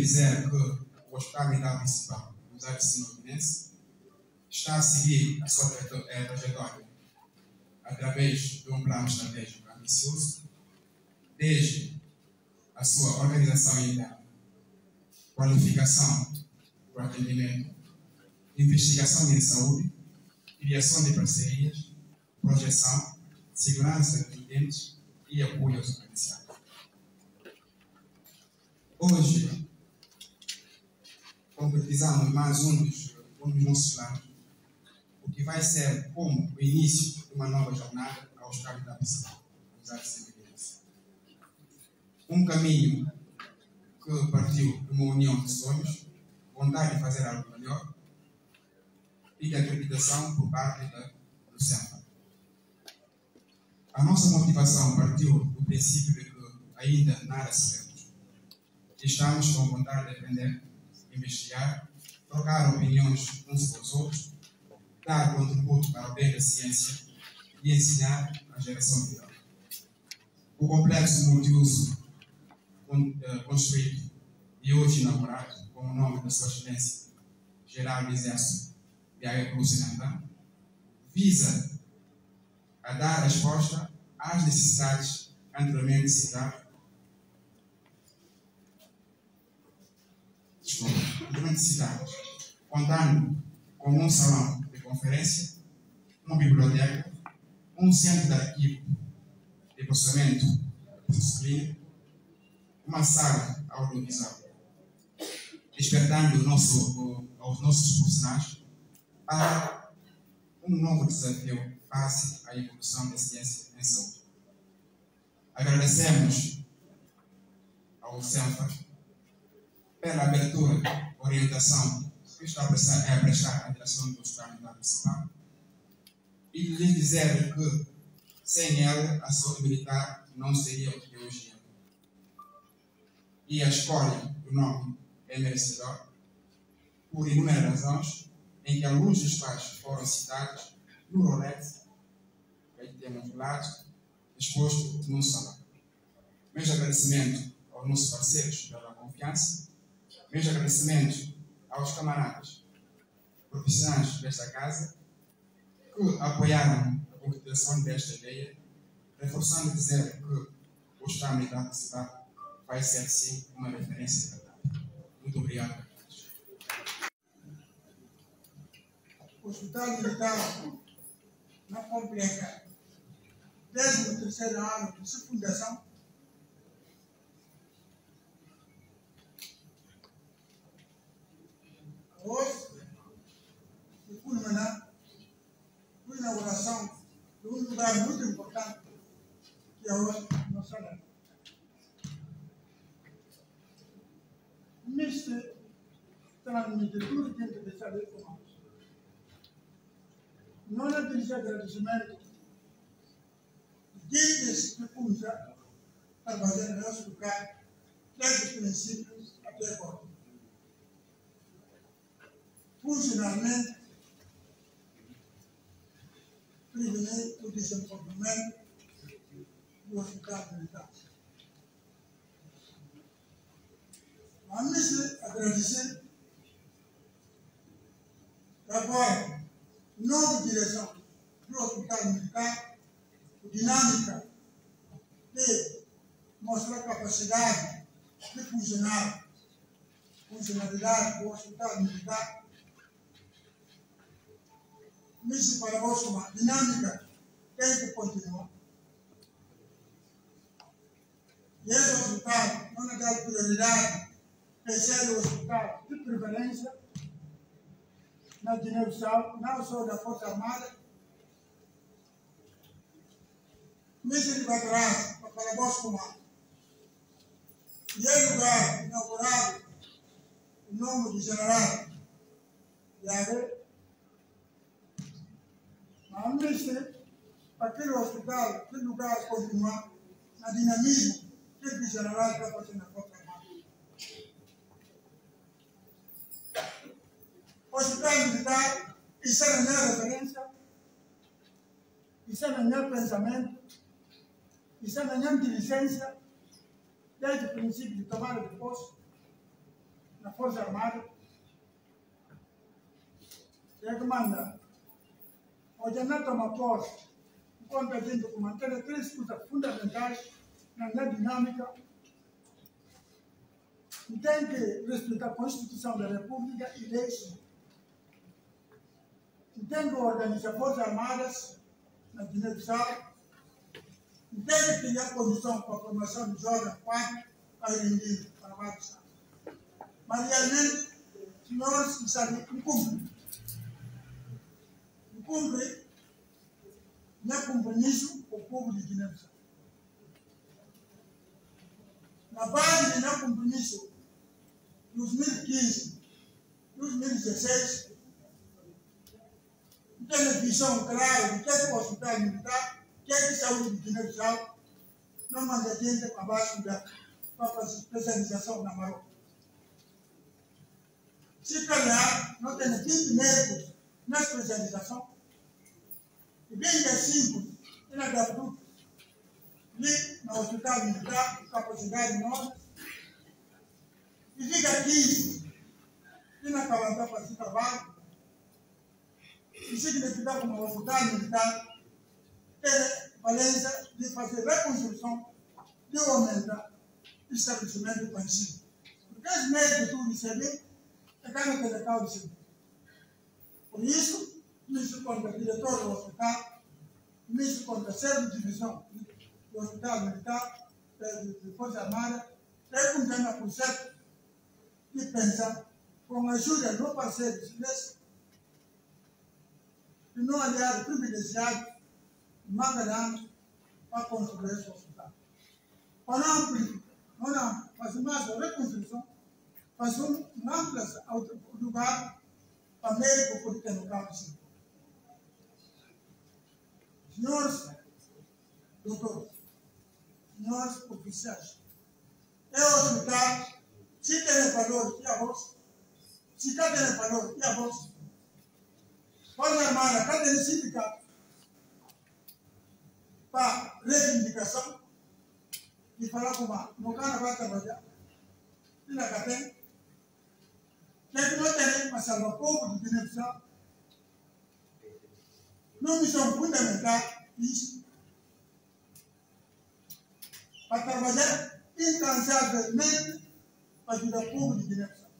dizer que o Hospital Militar Municipal do Museu de Sinovinense está a seguir a sua eh, trajetória através de um plano estratégico ambicioso, desde a sua organização interna, qualificação para atendimento, investigação em saúde, criação de parcerias, projeção, segurança de clientes e apoio aos comerciais. Hoje, concretizamos mais um dos, nossos planos, o que vai ser como o início de uma nova jornada ao Estado da Pessoa, Um caminho que partiu de uma união de sonhos, vontade de fazer algo melhor e de acreditação por parte do centro. A nossa motivação partiu do princípio de que ainda nada sabemos. Estamos com vontade de aprender, investigar, trocar opiniões uns com os outros, dar contributo para o bem da ciência e ensinar a geração de O complexo multiuso eh, construído e hoje inaugurado com o nome da Sua Excelência Geraldo Exército de Área Cruz visa a dar resposta às necessidades anteriormente citadas anteriormente citadas, contando com um salão de conferência, uma biblioteca, um centro de arquivo de processamento disciplina, uma sala audiovisual, despertando nosso, aos nossos profissionais para um novo desafio face à evolução da ciência em saúde. Agradecemos ao CENFA pela abertura, orientação que está a prestar, a prestar a direção do Estado Municipal e lhe dizer que sem ela a saúde militar não seria o que hoje é. E a escolha do nome é merecedor por inúmeras razões em que alguns dos pais foram citados no Rolex, que aí temos lado, exposto num salão. Meus agradecimentos aos nossos parceiros pela confiança, meus agradecimentos aos camaradas. Profissionais desta casa que apoiaram a concretização desta ideia, reforçando dizer que o Estado da cidade vai ser sim uma referência Muito obrigado. O Hospital Militar não completa desde o terceiro ano de sua fundação hoje culminar com a inauguração de um lugar muito importante que é hoje nossa lei. Neste tudo tem que deixar de informar. Não é dirigir agradecimento desde que começar a no nosso lugar, desde os princípios até agora. Funcionalmente, prevenir o desenvolvimento do hospital militar. Vamos agradecer agora nova direção do hospital militar, dinâmica de mostrar capacidade de funcionar, funcionalidade hospital militar. Isso para vós uma dinâmica tem que continuar. E esse hospital não é dá prioridade, terceiro é hospital de preferência, na Guiné-Bissau, não só da Força Armada, Mísero Batrás, para Boscomar. E é lugar inaugurado o nome do general Yare. Mas nesse, aquele hospital, aquele lugar continuar na dinamismo que o general está fazendo na Força Armada. Hospital Militar, isso é a minha referência, isso é o meu pensamento, isso é a minha diligência, desde o princípio de tomada de posse, na Força Armada. Que manda. Hoje não toma posse. Enquanto a gente mantém três coisas fundamentais na dinâmica tem que respeitar a Constituição da República e leis. Que organizar Forças Armadas na Guiné-Bissau. Que criar condição para a formação de jovens quatro para rendir para anos. Mas realmente, senhores que sabem, não cumprem. Não é compromisso com o povo de Guiné-Bissau. Na base de não compromisso 2015, 2016, tem visão clara de que é o hospital militar, que é de saúde de Guiné-Bissau, não manda gente para baixo da para especialização na Marocco. Se calhar, não tem 20 médicos na especialização, Ugenge 5 ina Gaburuku li na hospitali mtaa ukapochungaji moja. Ifika kii ina kalanza pasika baa isikile kitabu mawakutani mtaa ele valenza lifase reconstruction liwomenta establishimento pansini because médicos tu recebeu é caro que ele está por isso contra o diretor do hospital, me contra a servo de divisão do hospital militar, de Força Armada, é com a processo de pensar com a ajuda do parceiro chinês, e não aliado privilegiado, Magalhães, para construir esse hospital. Para não amplificar, não, fazer mais a reconstrução, fazer um amplo lugar para médico poder ter no campo. Senhores doutores, senhores oficiais, é o hospital se tem valor, e a voz? Se está tendo valor, e a voz? Pode armar, está tendo sindicato para reivindicação e falar com a no cara vai trabalhar. E na cadeia, é que nós temos para salvar o povo do Guiné-Bissau? Não missão fundamental isso. Para trabalhar incansavelmente para ajudar o povo de Guiné-Bissau.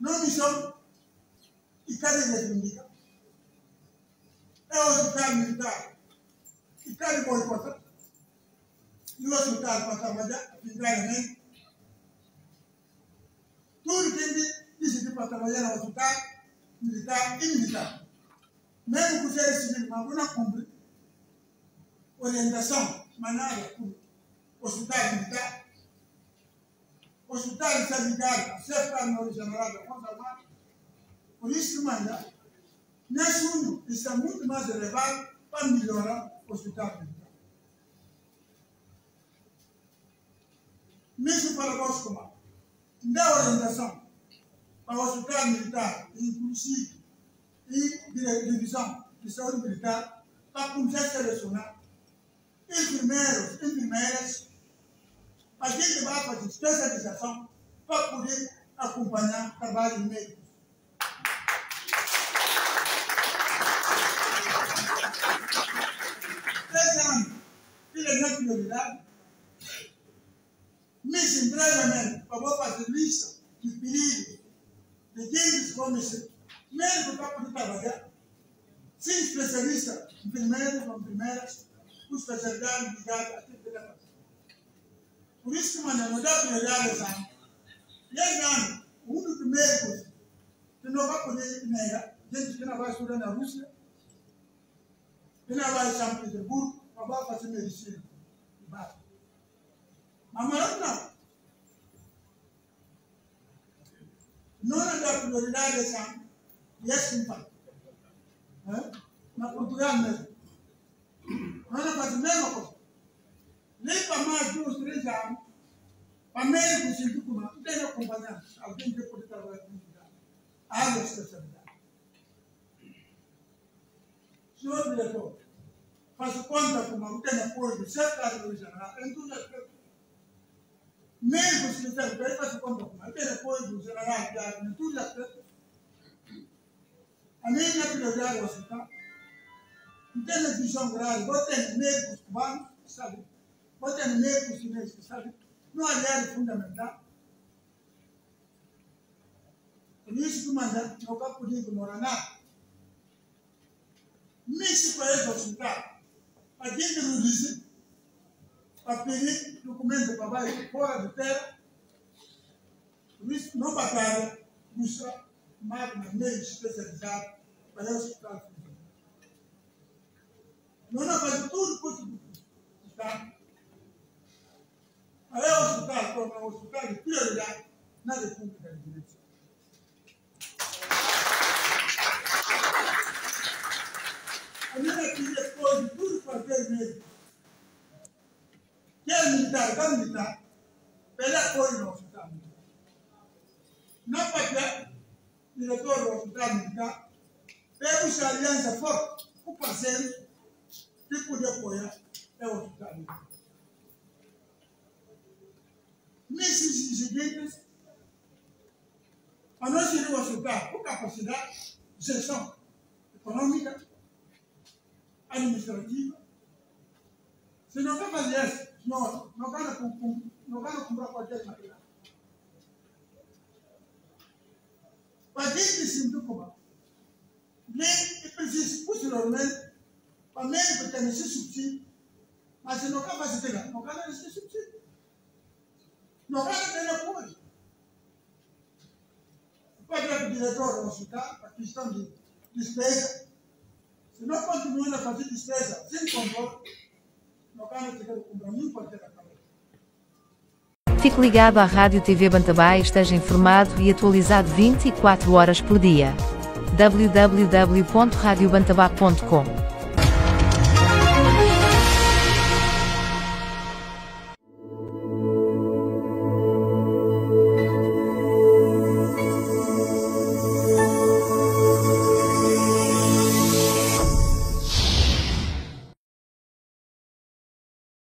Não missão e cada reivindica. É o hospital militar e cada boicota. E o hospital para trabalhar, finalmente. Tudo que decidir para trabalhar no hospital militar e militar. Mesmo que seja civil, mas não cumpre orientação, mas nada cumpre. Hospital militar hospital sanitário, cerca no general da Força Armada. Por isso que manda, nesse mundo está muito mais elevado para melhorar o hospital militar. Mesmo para nós como dá orientação para o hospital militar, inclusive e divisão de saúde militar, para começar a selecionar enfermeiros, enfermeiras, a gente vai fazer especialização para poder acompanhar trabalho médico. Três anos, filha não prioridade. Missão brevemente, para fazer lista de perigos, de quem como médico para poder trabalhar. Sim, especialista em primeiras, em primeiras, com especialidade ligada a temperamento. Por isso que manda mudar prioridade essa. E aí, não, o único médico que não vai poder negar, gente que não vai estudar na Rússia, que não vai em São Petersburgo, para fazer medicina. Mas maior não. Não é da prioridade essa. E é simples. Na Portugal mesmo. Não é fazer a mesma coisa nem para mais de uns três anos, para meio do científico não tem acompanhar alguém especialidade. Senhor diretor, faço conta com não tem apoio do secretário general em tudo aspecto. depois já. A minha prioridade é o hospital. Não tem visão grave, vou ter médicos cubanos, sabe? Vou ter médicos chineses, sabe? Não área fundamental. Por isso que manda, não cá podia ignorar nada. Mesmo para esse hospital, a gente não disse, para pedir documento para baixo, fora de terra, por isso não batalha, busca máquina meio especializada para o hospital. Não não faz tudo possível. Está? Aí o hospital torna um hospital de prioridade na República de Direito. A minha filha pode tudo fazer mesmo. Quer militar, quer militar, pede apoio no hospital militar. Não pode, diretor do hospital militar, essa aliança forte, o parceiro, que poder apoiar é o hospital militar. Nesses seguintes, a nós iremos hospital com capacidade de gestão econômica, administrativa. Se não vai fazer isso, não, não vai não vai comprar qualquer material. Para quem se sentiu como nem é preciso, posteriormente, para médico ter esse subsídio, mas se não vai fazer isso, não vai ter esse subsídio. Não vai ter apoio. Pode ir para o diretor do hospital, a questão de despesa, se não continuar a fazer despesa sem controle, não Fique ligado à Rádio TV Bantabá e esteja informado e atualizado 24 horas por dia. www.radiobantabá.com